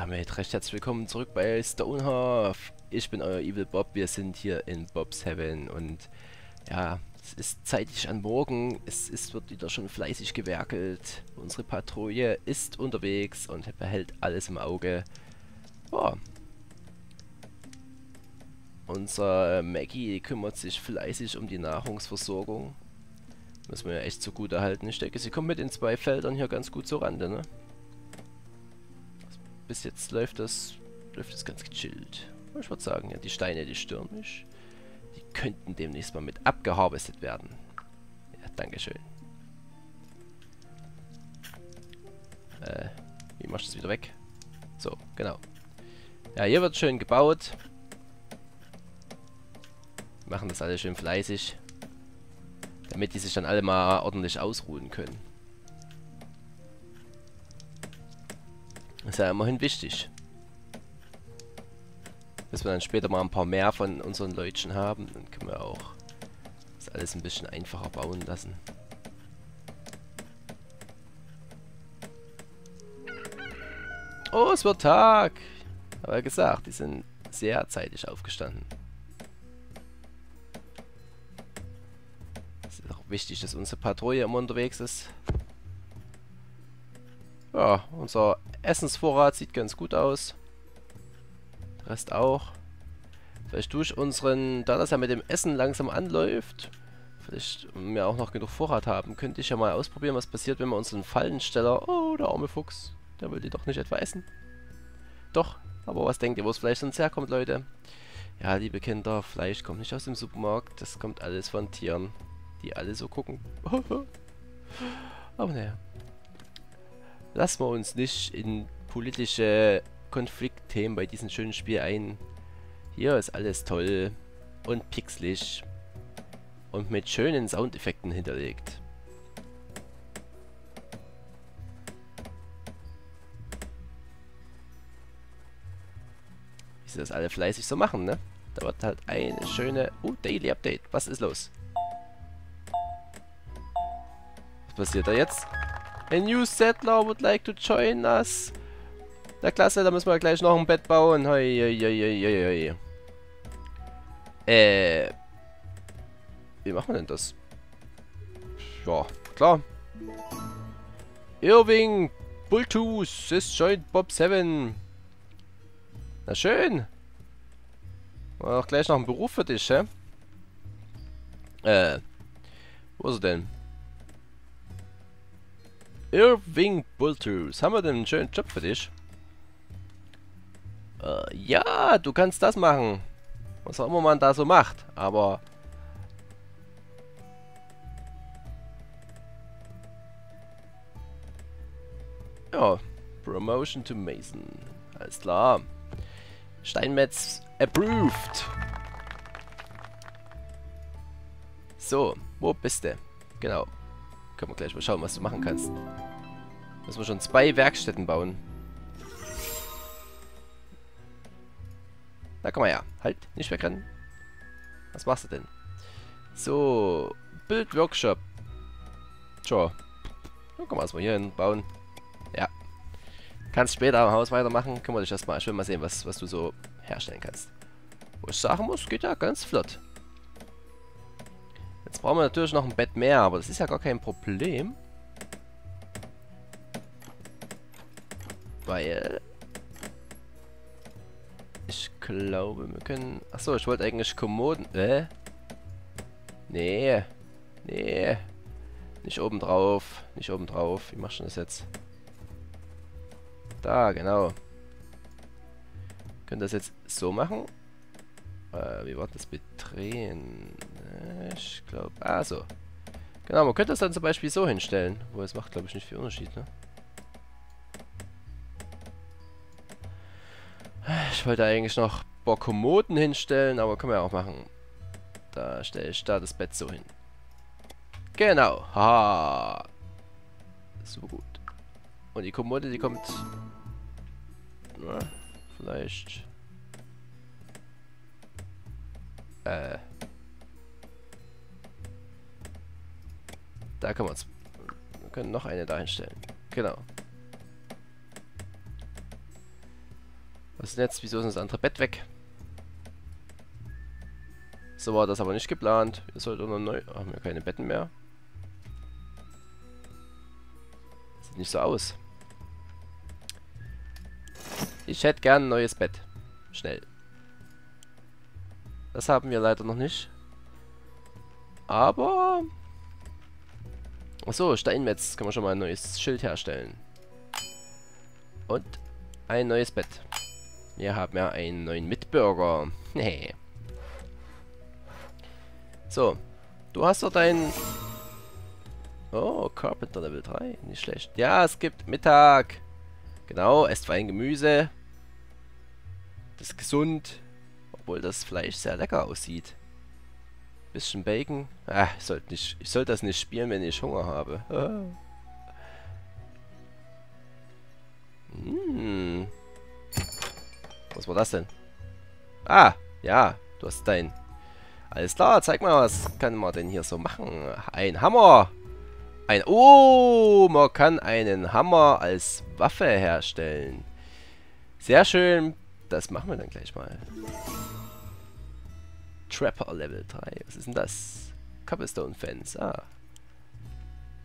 damit recht herzlich willkommen zurück bei Stonehalf. Ich bin euer Evil Bob, wir sind hier in Bob's Heaven und ja, es ist zeitig an Morgen, es ist, wird wieder schon fleißig gewerkelt. Unsere Patrouille ist unterwegs und behält alles im Auge. Ja. Unser Maggie kümmert sich fleißig um die Nahrungsversorgung. Müssen wir ja echt so gut erhalten. Ich denke, sie kommt mit den zwei Feldern hier ganz gut zur Rande, ne? Bis jetzt läuft das, läuft das ganz gechillt. Ich würde sagen, ja, die Steine, die mich. Die könnten demnächst mal mit abgeharvestet werden. Ja, dankeschön. Äh, wie machst du das wieder weg? So, genau. Ja, hier wird schön gebaut. Machen das alle schön fleißig. Damit die sich dann alle mal ordentlich ausruhen können. Ist ja immerhin wichtig. Bis wir dann später mal ein paar mehr von unseren Leutchen haben, dann können wir auch das alles ein bisschen einfacher bauen lassen. Oh, es wird Tag! Aber gesagt, die sind sehr zeitig aufgestanden. Es ist auch wichtig, dass unsere Patrouille immer unterwegs ist. Ja, unser Essensvorrat sieht ganz gut aus. Rest auch. Vielleicht durch unseren, da das ja mit dem Essen langsam anläuft, vielleicht wir auch noch genug Vorrat haben, könnte ich ja mal ausprobieren, was passiert, wenn wir unseren Fallensteller, oh, der arme Fuchs, der will die doch nicht etwa essen. Doch, aber was denkt ihr, wo es Fleisch sonst herkommt, Leute? Ja, liebe Kinder, Fleisch kommt nicht aus dem Supermarkt, das kommt alles von Tieren, die alle so gucken. aber naja lassen wir uns nicht in politische Konfliktthemen bei diesem schönen Spiel ein. Hier ist alles toll und pixelig und mit schönen Soundeffekten hinterlegt. Wie sie das alle fleißig so machen, ne? Da wird halt eine schöne... Oh, Daily Update. Was ist los? Was passiert da jetzt? A new settler would like to join us. Na klasse, da müssen wir gleich noch ein Bett bauen. Hoi, hoi, hoi, hoi, hoi. Äh. Wie machen wir denn das? Ja, klar. Irving Bultus ist joined Bob 7. Na schön. War auch gleich noch ein Beruf für dich, hä? Äh. Wo ist er denn? Irving Bultus. Haben wir denn einen schönen Job für dich? Äh, ja, du kannst das machen. Was auch immer man da so macht. Aber... Ja, Promotion to Mason. Alles klar. Steinmetz approved. So, wo bist du? Genau. Können wir gleich mal schauen, was du machen kannst. Müssen wir schon zwei Werkstätten bauen. Na komm mal her. Halt, nicht wegrennen. Was machst du denn? So, Build Workshop. Sure. Dann können wir erstmal hier hin bauen. Ja. Kannst später am Haus weitermachen. Kümmere dich erstmal. Ich will mal sehen, was, was du so herstellen kannst. Wo ich sagen muss, geht ja ganz flott. Jetzt brauchen wir natürlich noch ein Bett mehr, aber das ist ja gar kein Problem. Weil... Ich glaube, wir können... Achso, ich wollte eigentlich Kommoden... Äh? Nee. Nee. Nicht oben drauf. Nicht oben drauf. Wie machst du das jetzt? Da, genau. Können das jetzt so machen. Äh, wie war das mit Drehen? Ich glaube... Ah, so. Genau, man könnte das dann zum Beispiel so hinstellen. Wo es macht, glaube ich, nicht viel Unterschied, ne? Ich wollte eigentlich noch Bokomoden hinstellen, aber können wir auch machen. Da stelle ich da das Bett so hin. Genau. Ha. Super gut. Und die Kommode, die kommt... Na, vielleicht... Äh... Da können wir uns... Wir können noch eine da hinstellen. Genau. Was ist denn jetzt? Wieso ist das andere Bett weg? So war das aber nicht geplant. Ihr sollt noch neu... Haben wir keine Betten mehr? Sieht nicht so aus. Ich hätte gern ein neues Bett. Schnell. Das haben wir leider noch nicht. Aber... Achso, Steinmetz. Kann man schon mal ein neues Schild herstellen. Und ein neues Bett. Wir haben ja einen neuen Mitbürger. Nee. So. Du hast doch dein... Oh, Carpenter Level 3. Nicht schlecht. Ja, es gibt Mittag. Genau, esst fein Gemüse. Das ist gesund. Obwohl das Fleisch sehr lecker aussieht. Bisschen Bacon. Ah, ich sollte sollte das nicht spielen, wenn ich Hunger habe. Hm. Was war das denn? Ah, ja, du hast dein. Alles klar, zeig mal, was kann man denn hier so machen? Ein Hammer. Ein... Oh, man kann einen Hammer als Waffe herstellen. Sehr schön. Das machen wir dann gleich mal. Trapper Level 3. Was ist denn das? Cobblestone Fence. Ah.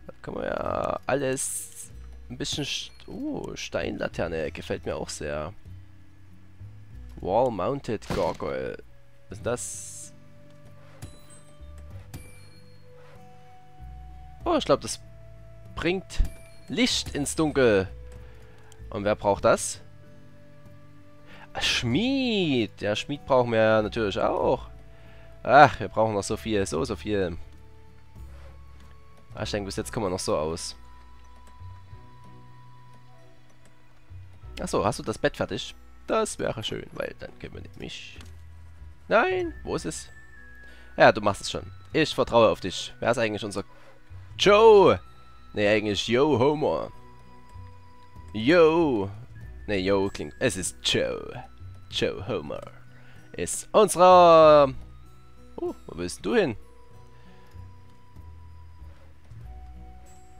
Da kann man ja alles ein bisschen... Oh, Steinlaterne. Gefällt mir auch sehr. Wall Mounted Gargoyle. Was ist das? Oh, ich glaube, das bringt Licht ins Dunkel. Und wer braucht das? Schmied. Ja, Schmied brauchen wir natürlich auch. Ach, wir brauchen noch so viel. So, so viel. Ah, ich denke, bis jetzt kommen wir noch so aus. Achso, hast du das Bett fertig? Das wäre schön, weil dann können wir nämlich... Nein, wo ist es? Ja, du machst es schon. Ich vertraue auf dich. Wer ist eigentlich unser... Joe! Ne, eigentlich Yo Homer. Yo! Ne, Yo klingt... Es ist Joe. Joe Homer. Ist unserer Oh, wo willst du hin?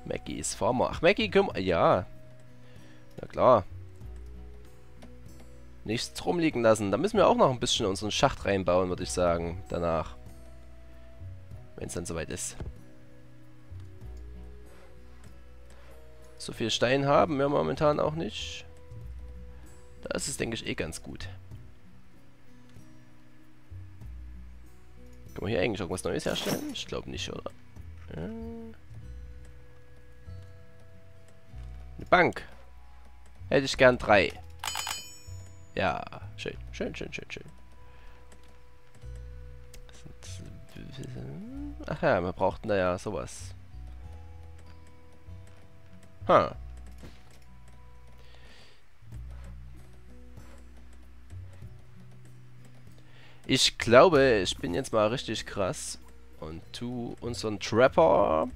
Maggie ist Farmer. Ach, Maggie, komm. Ja. Na klar. Nichts rumliegen lassen. Da müssen wir auch noch ein bisschen unseren Schacht reinbauen, würde ich sagen. Danach. Wenn es dann soweit ist. So viel Stein haben wir momentan auch nicht. Da ist es, denke ich, eh ganz gut. Kann man hier eigentlich irgendwas Neues herstellen? Ich glaube nicht, oder? Eine Bank. Hätte ich gern drei. Ja, schön, schön, schön, schön, schön. Ach ja, wir brauchten da ja sowas. Huh. Ich glaube, ich bin jetzt mal richtig krass und tu unseren Trapper...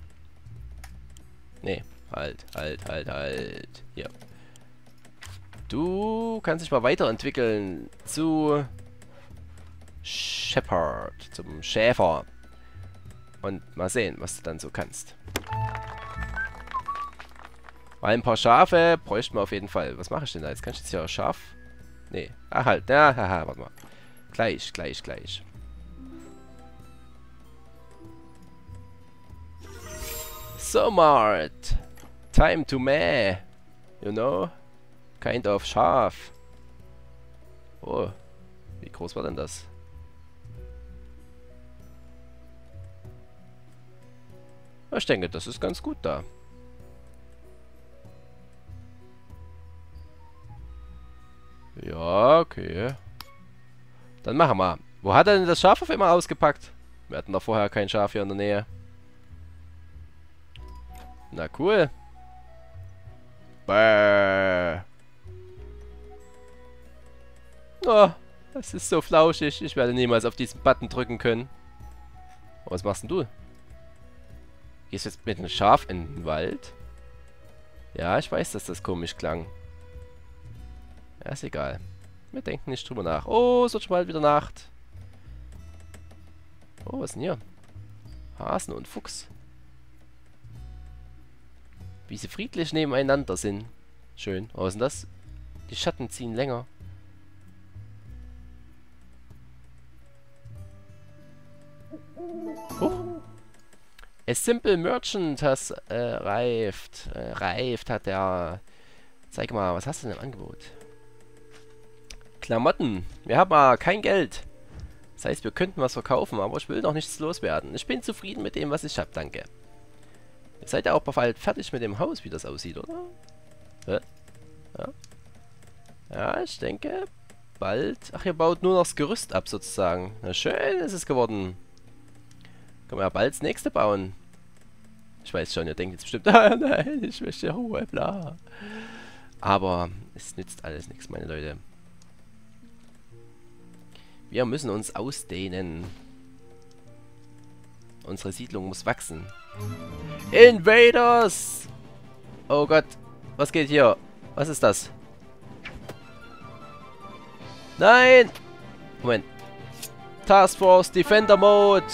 Nee, halt, halt, halt, halt. Hier. Du kannst dich mal weiterentwickeln zu Shepherd, zum Schäfer. Und mal sehen, was du dann so kannst. Weil ein paar Schafe bräuchten wir auf jeden Fall. Was mache ich denn da? Jetzt kann ich jetzt hier Schaf... Nee. Ach halt. Ja, haha, warte mal. Gleich, gleich, gleich. So Mart. Time to meh. You know? Kind of scharf. Oh. Wie groß war denn das? Ich denke, das ist ganz gut da. Ja, okay. Dann machen wir. Wo hat er denn das Schaf auf immer ausgepackt? Wir hatten doch vorher kein Schaf hier in der Nähe. Na cool. Bäh. Oh, das ist so flauschig. Ich werde niemals auf diesen Button drücken können. Was machst denn du? Gehst jetzt mit einem Schaf in den Wald? Ja, ich weiß, dass das komisch klang. Ja, ist egal. Wir denken nicht drüber nach. Oh, es wird schon bald wieder Nacht. Oh, was ist denn hier? Hasen und Fuchs. Wie sie friedlich nebeneinander sind. Schön. Was ist denn das? Die Schatten ziehen länger. Huch. A Simple Merchant has äh, reift. Äh, reift hat der. Zeig mal, was hast du denn im Angebot? Klamotten. Wir haben mal kein Geld. Das heißt, wir könnten was verkaufen, aber ich will noch nichts loswerden. Ich bin zufrieden mit dem, was ich habe, danke. Ihr seid ja auch bald fertig mit dem Haus, wie das aussieht, oder? Hä? Ja. ja, ich denke, bald... Ach, ihr baut nur noch das Gerüst ab, sozusagen. Na schön ist es geworden. Können wir ja bald das nächste bauen. Ich weiß schon, ihr denkt jetzt bestimmt, ah, nein, ich möchte Ruhe, bla. Aber es nützt alles nichts, meine Leute. Wir müssen uns ausdehnen. Unsere Siedlung muss wachsen. Invaders! Oh Gott. Was geht hier? Was ist das? Nein! Moment. Task Force Defender Mode.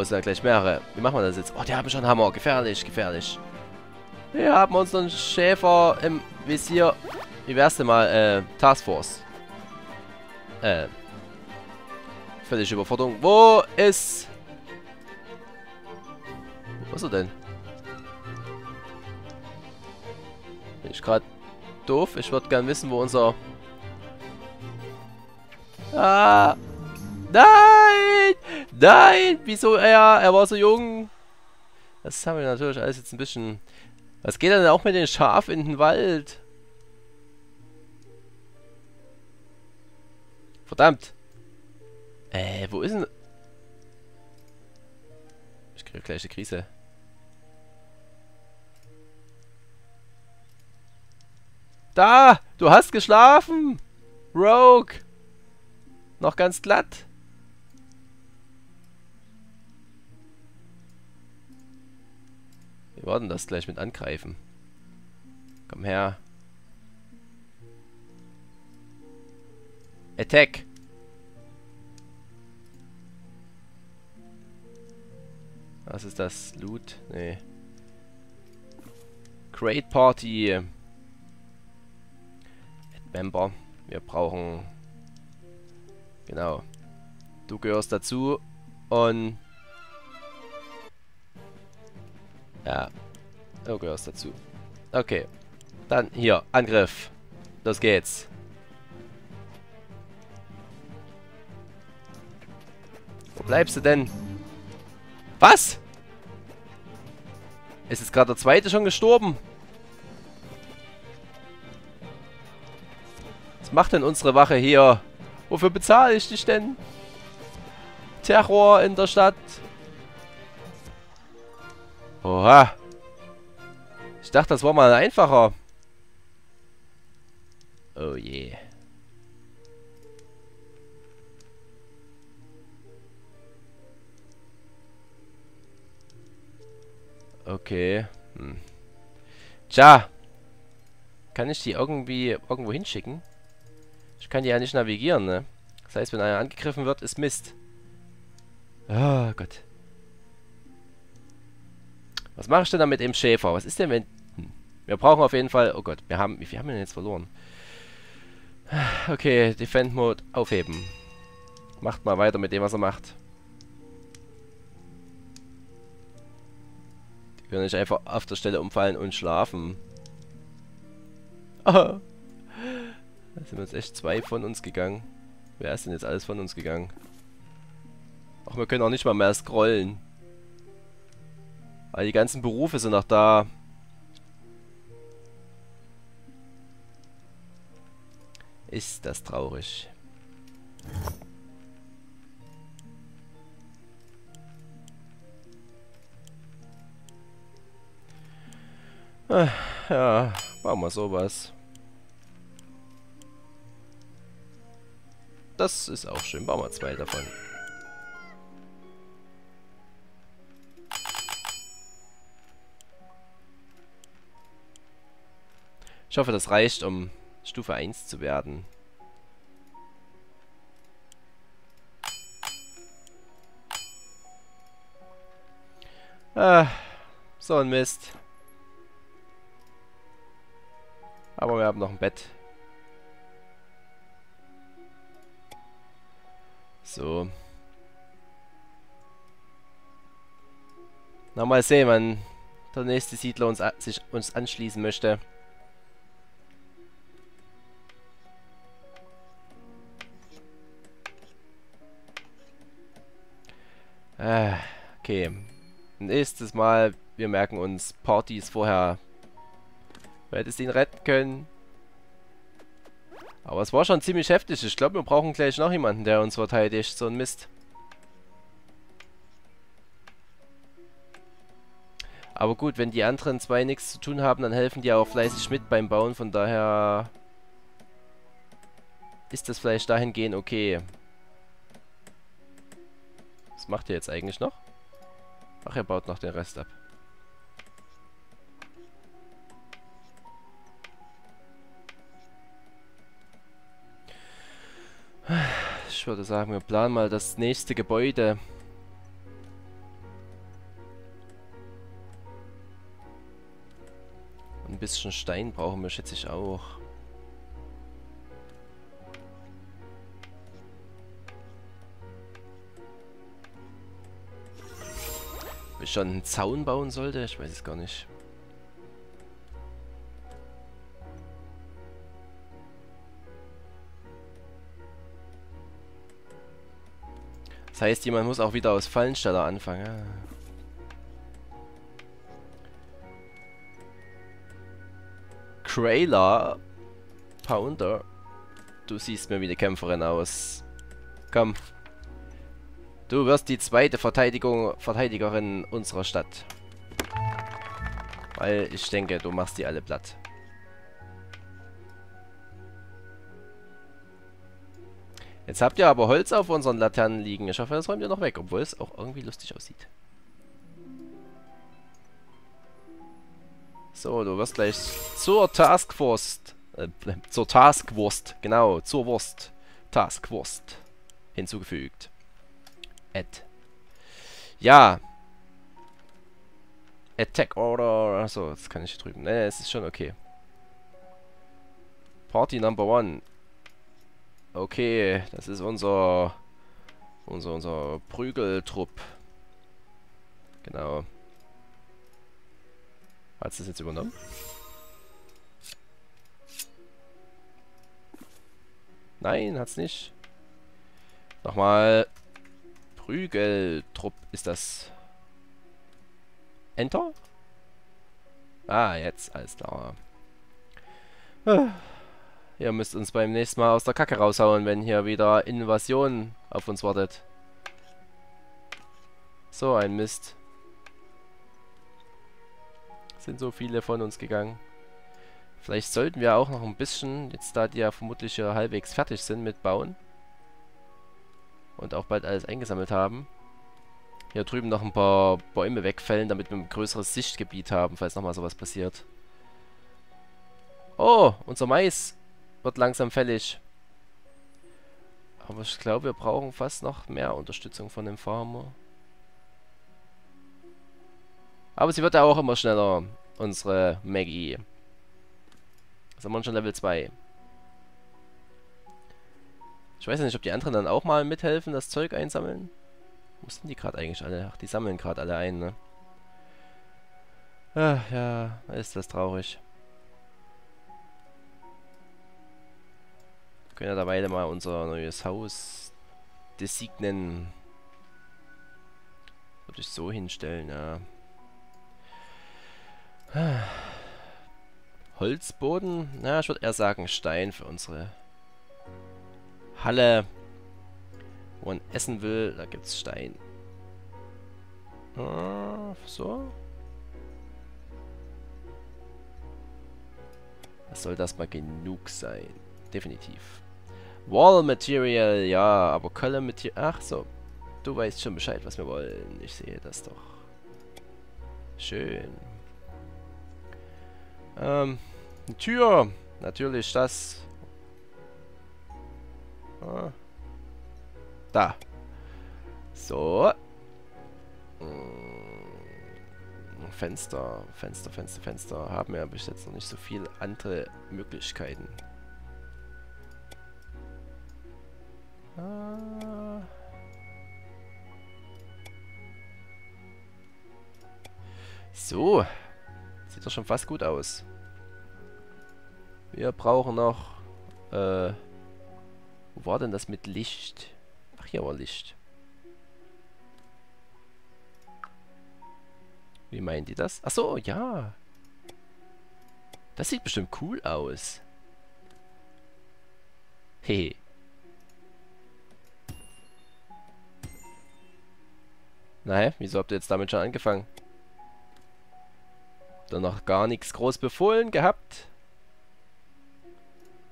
Ja gleich mehrere. Wie machen wir das jetzt? Oh, die haben schon Hammer. Gefährlich, gefährlich. Wir haben uns einen Schäfer im Visier. Wie wär's denn mal? Äh, Task Force. Äh. Völlige Überforderung. Wo ist... Wo ist er denn? Bin ich gerade doof? Ich würde gern wissen, wo unser... Ah! Nein! Nein! Wieso er? Er war so jung. Das haben wir natürlich alles jetzt ein bisschen... Was geht denn auch mit den Schaf in den Wald? Verdammt! Äh, wo ist denn... Ich kriege gleich eine Krise. Da! Du hast geschlafen! Rogue! Noch ganz glatt. Wir werden das gleich mit angreifen. Komm her. Attack! Was ist das? Loot? Nee. Great Party. Member. Wir brauchen... Genau. Du gehörst dazu. Und... Ja. Du gehörst dazu. Okay. Dann hier. Angriff. Los geht's. Wo bleibst du denn? Was? Ist jetzt gerade der zweite schon gestorben? Was macht denn unsere Wache hier? Wofür bezahle ich dich denn? Terror in der Stadt. Oha. Ich dachte, das war mal einfacher. Oh je. Yeah. Okay. Hm. Tja. Kann ich die irgendwie irgendwo hinschicken? Ich kann die ja nicht navigieren, ne? Das heißt, wenn einer angegriffen wird, ist Mist. Oh Gott. Was mache ich denn da mit dem Schäfer? Was ist denn, wenn... Wir brauchen auf jeden Fall... Oh Gott, wir haben... Wie viel haben wir denn jetzt verloren? Okay, Defend Mode aufheben. Macht mal weiter mit dem, was er macht. Die können nicht einfach auf der Stelle umfallen und schlafen. Oh. Da sind jetzt echt zwei von uns gegangen. Wer ist denn jetzt alles von uns gegangen? Ach, wir können auch nicht mal mehr scrollen. Weil die ganzen Berufe sind noch da. Ist das traurig. Äh, ja, machen wir sowas. Das ist auch schön. Bauen wir zwei davon. Ich hoffe, das reicht, um Stufe 1 zu werden. Ah, so ein Mist. Aber wir haben noch ein Bett. So. Na, mal sehen, wann der nächste Siedler uns, sich uns anschließen möchte. Äh, okay. Nächstes Mal, wir merken uns Partys vorher. Du hättest ihn retten können. Aber es war schon ziemlich heftig. Ich glaube, wir brauchen gleich noch jemanden, der uns verteidigt. So ein Mist. Aber gut, wenn die anderen zwei nichts zu tun haben, dann helfen die auch fleißig mit beim Bauen. Von daher ist das vielleicht dahingehend okay. Macht ihr jetzt eigentlich noch? Ach, er baut noch den Rest ab. Ich würde sagen, wir planen mal das nächste Gebäude. Ein bisschen Stein brauchen wir, schätze ich auch. Ob ich schon einen Zaun bauen sollte? Ich weiß es gar nicht. Das heißt, jemand muss auch wieder aus Fallensteller anfangen. Krayla Pounder. Du siehst mir wie eine Kämpferin aus. Komm. Du wirst die zweite Verteidigung, Verteidigerin unserer Stadt. Weil ich denke, du machst die alle platt. Jetzt habt ihr aber Holz auf unseren Laternen liegen. Ich hoffe, das räumt ihr noch weg, obwohl es auch irgendwie lustig aussieht. So, du wirst gleich zur Taskforce, äh, zur Taskwurst, genau, zur Wurst, Taskwurst hinzugefügt. Add. Ja. Attack Order, achso, das kann ich hier drüben. Ne, es ist schon okay. Party Number One. Okay, das ist unser unser unser Prügeltrupp. Genau. Hat es das jetzt übernommen? Nein, hat's nicht. Nochmal. Prügeltrupp ist das. Enter? Ah, jetzt, alles klar. Ah. Ihr müsst uns beim nächsten Mal aus der Kacke raushauen, wenn hier wieder Invasion auf uns wartet. So ein Mist. Sind so viele von uns gegangen. Vielleicht sollten wir auch noch ein bisschen, jetzt da die ja vermutlich ja halbwegs fertig sind mit Bauen. Und auch bald alles eingesammelt haben. Hier drüben noch ein paar Bäume wegfällen, damit wir ein größeres Sichtgebiet haben, falls nochmal sowas passiert. Oh, unser Mais wird langsam fällig. Aber ich glaube, wir brauchen fast noch mehr Unterstützung von dem Farmer. Aber sie wird ja auch immer schneller, unsere Maggie. Sind wir schon Level 2. Ich weiß nicht, ob die anderen dann auch mal mithelfen, das Zeug einsammeln. Wo sind die gerade eigentlich alle? Ach, die sammeln gerade alle ein, ne? Ach, ja, ist das traurig. können ja dabei mal unser neues Haus designen. Würde ich so hinstellen, ja. Holzboden? Na, ich würde eher sagen Stein für unsere Halle. Wo man essen will, da gibt es Stein. Ah, so. Das soll das mal genug sein. Definitiv. Wall Material, ja, aber Column Material... Ach so. Du weißt schon Bescheid, was wir wollen. Ich sehe das doch. Schön. Ähm, eine Tür. Natürlich das. Ah. Da. So. Hm. Fenster, Fenster, Fenster, Fenster. Haben wir bis jetzt noch nicht so viele andere Möglichkeiten. So. Sieht doch schon fast gut aus. Wir brauchen noch... Äh, wo war denn das mit Licht? Ach, hier war Licht. Wie meinen die das? Ach so, ja. Das sieht bestimmt cool aus. Hehe. Nein, wieso habt ihr jetzt damit schon angefangen? Dann noch gar nichts groß befohlen gehabt.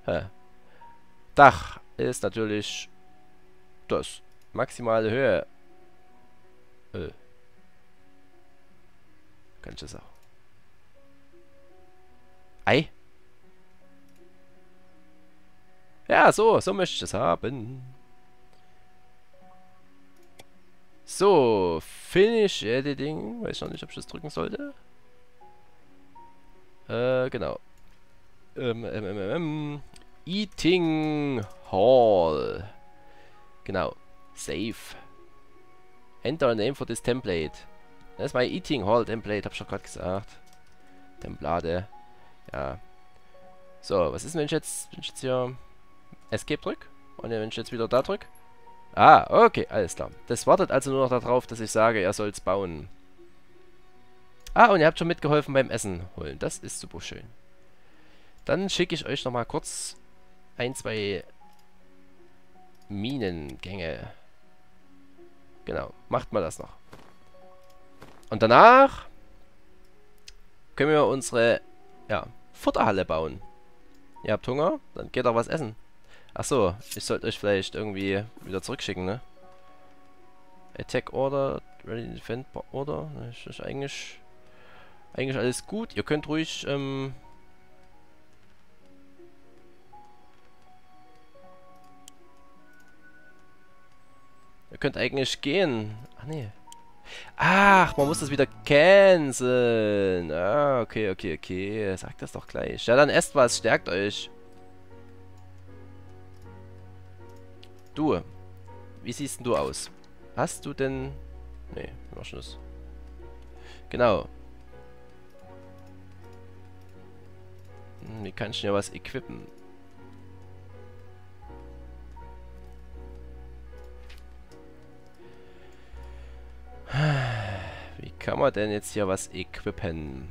Hä. Dach ist natürlich das maximale Höhe. Äh. Kann ich das auch? Ei. Ja, so, so möchte ich es haben. So, Finish Editing. Weiß noch nicht, ob ich das drücken sollte. Äh, genau. Ähm, ähm, ähm, ähm, ähm. Eating Hall. Genau. Save. Enter a name for this template. Das ist mein Eating Hall Template, hab ich doch gerade gesagt. Template. Ja. So, was ist wenn ich jetzt, wenn ich jetzt hier Escape drück? Und wenn ich jetzt wieder da drück? Ah, okay, alles klar. Das wartet also nur noch darauf, dass ich sage, er soll es bauen. Ah, und ihr habt schon mitgeholfen beim Essen holen. Das ist super schön. Dann schicke ich euch nochmal kurz ein, zwei Minengänge. Genau, macht mal das noch. Und danach können wir unsere ja, Futterhalle bauen. Ihr habt Hunger? Dann geht auch was essen. Achso, ich sollte euch vielleicht irgendwie wieder zurückschicken, ne? Attack Order, Ready Defend Order. Das ist eigentlich, eigentlich alles gut. Ihr könnt ruhig, ähm, Ihr könnt eigentlich gehen. Ach nee. Ach, man muss das wieder canceln. Ah, okay, okay, okay. Sagt das doch gleich. Ja, dann esst was. Stärkt euch. Du, wie siehst du aus? Hast du denn... Nee, war Schluss. Genau. Hm, wie kann ich denn ja was equippen? Wie kann man denn jetzt hier was equippen?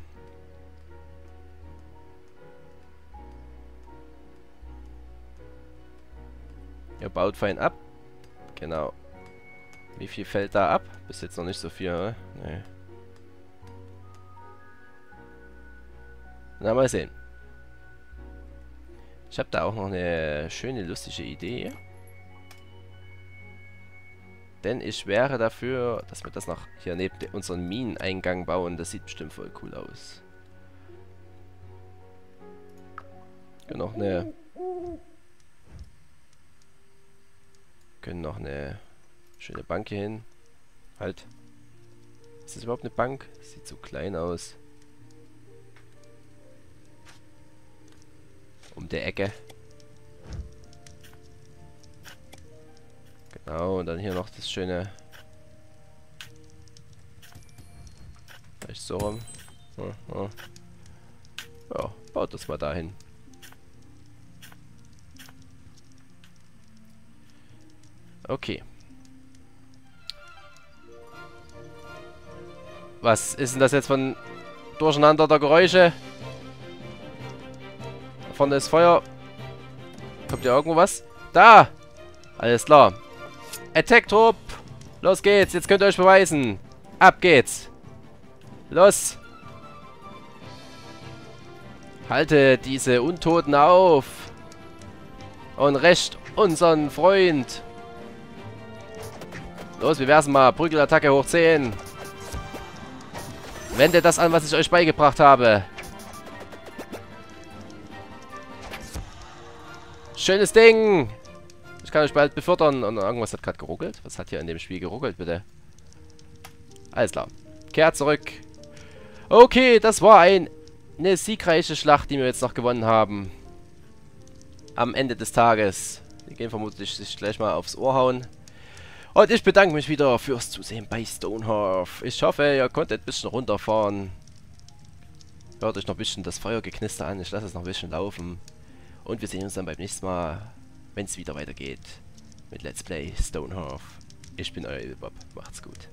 Ihr baut fein ab. Genau. Wie viel fällt da ab? Bis jetzt noch nicht so viel, ne? Nee. Na, mal sehen. Ich habe da auch noch eine schöne, lustige Idee. Denn ich wäre dafür, dass wir das noch hier neben unseren Mineneingang bauen. Das sieht bestimmt voll cool aus. Noch eine können noch eine schöne Bank hier hin. Halt. Ist das überhaupt eine Bank? Sieht so klein aus. Um der Ecke. Genau, und dann hier noch das schöne... Vielleicht so rum. Ja, ja. ja, baut das mal dahin. Okay. Was ist denn das jetzt von Durcheinander der Geräusche? Da vorne ist Feuer. Kommt hier irgendwo was? Da! Alles klar. Attack Trupp! Los geht's, jetzt könnt ihr euch beweisen. Ab geht's. Los! Halte diese Untoten auf! Und recht unseren Freund! Los, wir werfen mal. Prügelattacke hoch 10. Wendet das an, was ich euch beigebracht habe. Schönes Ding. Kann euch bald befördern. Und irgendwas hat gerade geruckelt. Was hat hier in dem Spiel geruckelt, bitte? Alles klar. Kehrt zurück. Okay, das war ein, eine siegreiche Schlacht, die wir jetzt noch gewonnen haben. Am Ende des Tages. Die gehen vermutlich sich gleich mal aufs Ohr hauen. Und ich bedanke mich wieder fürs Zusehen bei Stonehalf. Ich hoffe, ihr konntet ein bisschen runterfahren. Hört euch noch ein bisschen das Feuergeknister an. Ich lasse es noch ein bisschen laufen. Und wir sehen uns dann beim nächsten Mal, wenn es wieder weitergeht mit Let's Play Stonehalf. Ich bin euer Bob. Macht's gut.